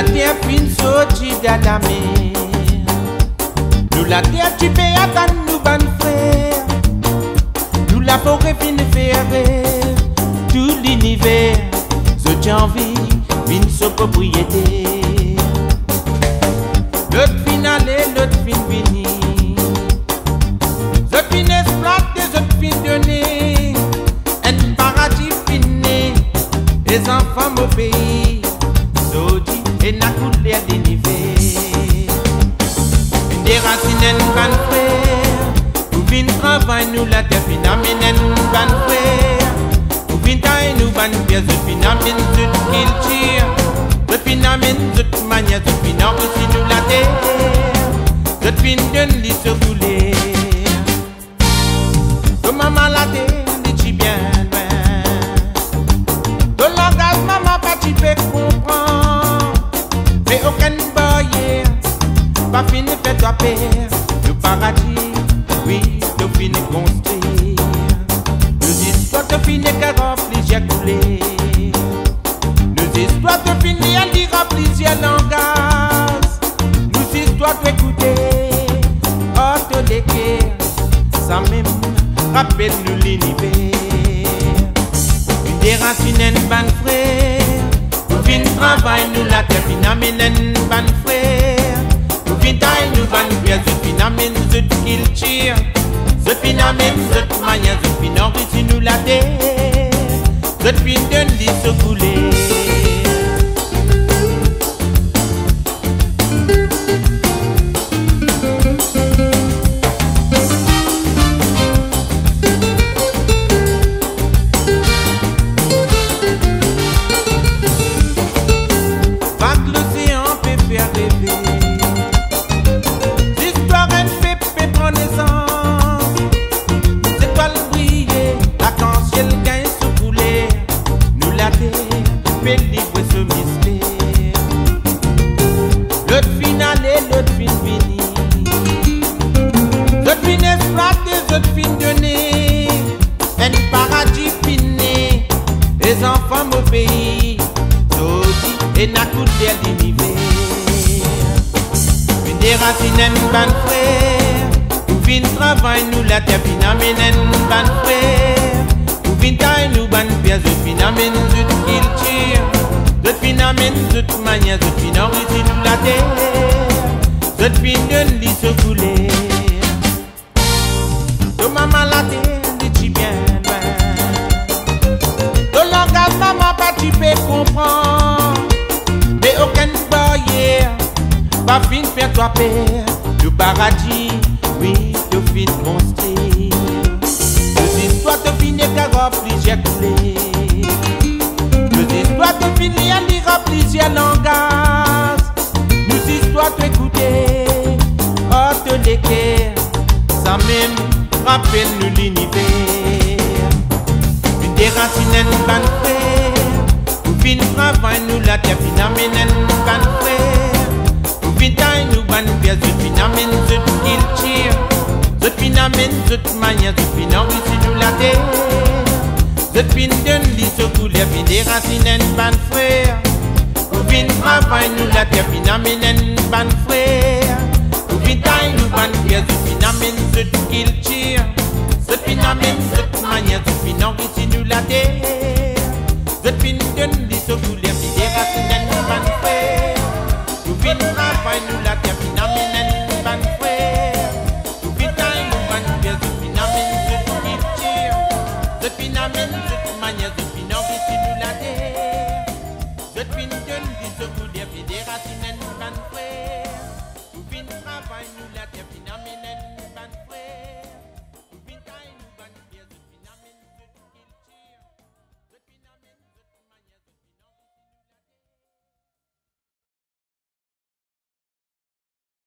regarde la mer. Nous la terre tu peux attendre nous ban frères. Nous la forêt fin faire tout l'univers. Je envie, vine sa propriété. L'autre finale, l'autre fin fini. Je fin exploité, je fin donné. Un paradis fini. Les enfants au. Et n'a coulé l'univers. Une des racines, une ban frère. Nous vin travail, nous la terre finamine, ban frère. Nous vin taille, nous ban pièce, finamine, zut culture. Le finamine, zut manière, zut finam, si nous la terre. Zut fin donne li se couler. Pas fini, fais-toi père. Le paradis, oui, le fini construire. Nos histoires te finissent qu'à remplir, j'ai coulé. Nos histoires te finissent à lire à plusieurs langages. Nos histoires t'écouter, oh, te déquer. Ça même rappelle nous l'univers. Une des racines, une ban frère. Nous fin travail, nous la terre, Zut finamine, zut manière, zut fin si nous la terre. Zut fin donne Paradis fini. Les enfants au pays. Et n'a coulé l'univers. Une des racines, une ban frère. Nous travail, nous la terre finamène, une ban frère. Nous fin taille, nous ban finamène, culture. De finamène, ici nous la terre. De fin de lit se couler. De maman la terre, Mais aucune barrière, pas fin faire toi père. Le paradis, oui, te fin montrer. Les histoires te qu'à remplir, j'ai coulé. Les histoires te à lire plusieurs langages. Nous histoires t'écouter, oh te l'équerre. Ça même rappelle nous l'univers. Une des racines, une vin travay nou la te finamenen nou kan fwe Nou vin nou ban fwe Zot finamen, zot kilchir Zot finamen, zot la te Zot fin den li sokou le Vin de rasinen ban la te finamenen ban fwe Nou vin nou ban fwe Zot finamen, zot kilchir Zot finamen, zot manya Zot finan la te Zot